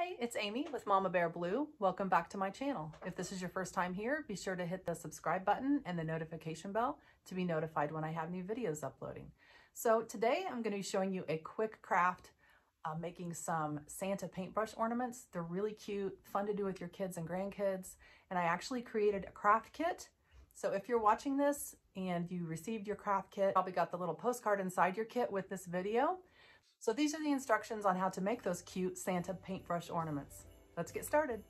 Hi, it's Amy with Mama Bear Blue. Welcome back to my channel. If this is your first time here, be sure to hit the subscribe button and the notification bell to be notified when I have new videos uploading. So today I'm going to be showing you a quick craft uh, making some Santa paintbrush ornaments. They're really cute, fun to do with your kids and grandkids. And I actually created a craft kit. So if you're watching this and you received your craft kit, probably got the little postcard inside your kit with this video. So these are the instructions on how to make those cute Santa paintbrush ornaments. Let's get started.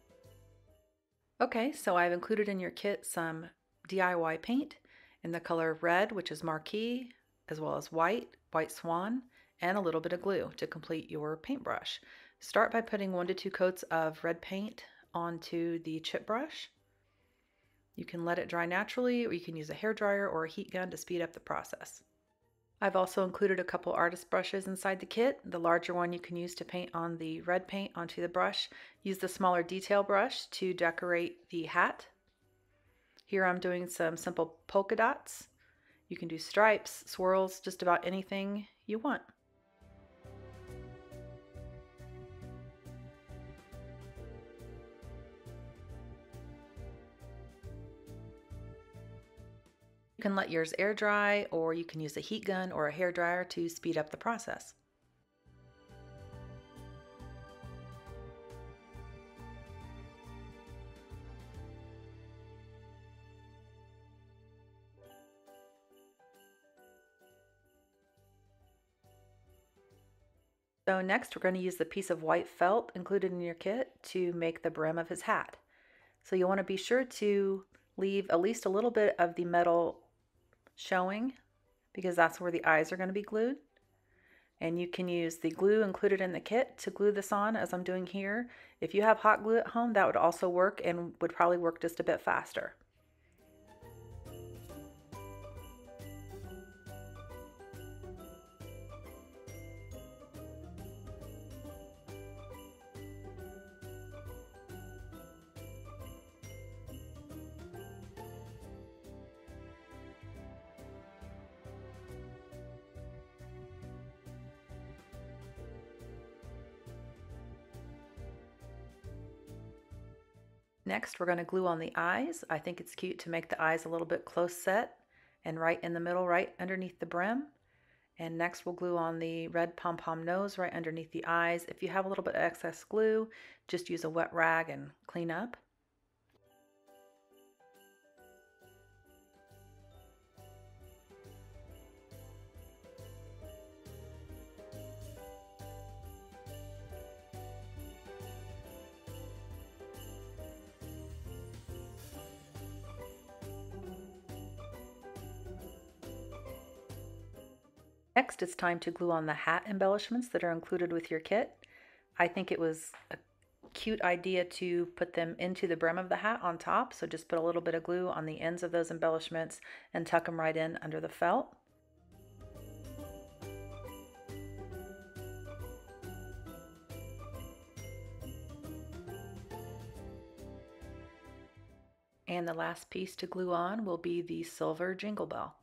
Okay, so I've included in your kit some DIY paint in the color red, which is marquee, as well as white, white swan, and a little bit of glue to complete your paintbrush. Start by putting one to two coats of red paint onto the chip brush. You can let it dry naturally, or you can use a hair dryer or a heat gun to speed up the process. I've also included a couple artist brushes inside the kit. The larger one you can use to paint on the red paint onto the brush. Use the smaller detail brush to decorate the hat. Here I'm doing some simple polka dots. You can do stripes, swirls, just about anything you want. You can let yours air dry or you can use a heat gun or a hair dryer to speed up the process. So next we're going to use the piece of white felt included in your kit to make the brim of his hat. So you'll want to be sure to leave at least a little bit of the metal showing because that's where the eyes are going to be glued. And you can use the glue included in the kit to glue this on as I'm doing here. If you have hot glue at home, that would also work and would probably work just a bit faster. Next, we're going to glue on the eyes. I think it's cute to make the eyes a little bit close set and right in the middle, right underneath the brim. And next we'll glue on the red pom-pom nose right underneath the eyes. If you have a little bit of excess glue, just use a wet rag and clean up. Next, it's time to glue on the hat embellishments that are included with your kit. I think it was a cute idea to put them into the brim of the hat on top, so just put a little bit of glue on the ends of those embellishments and tuck them right in under the felt. And the last piece to glue on will be the silver jingle bell.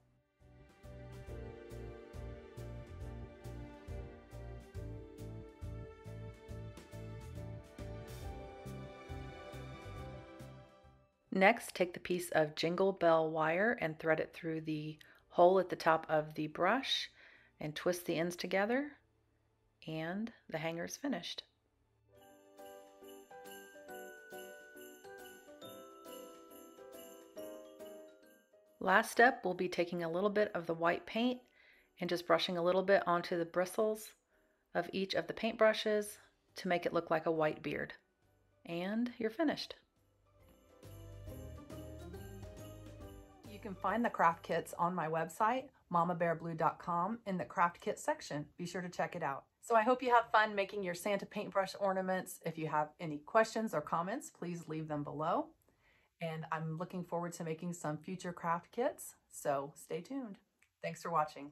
Next, take the piece of jingle bell wire and thread it through the hole at the top of the brush and twist the ends together and the hanger is finished. Last step, we'll be taking a little bit of the white paint and just brushing a little bit onto the bristles of each of the paint brushes to make it look like a white beard. And you're finished. You can find the craft kits on my website, mamabearblue.com, in the craft kit section. Be sure to check it out. So I hope you have fun making your Santa paintbrush ornaments. If you have any questions or comments, please leave them below. And I'm looking forward to making some future craft kits, so stay tuned. Thanks for watching.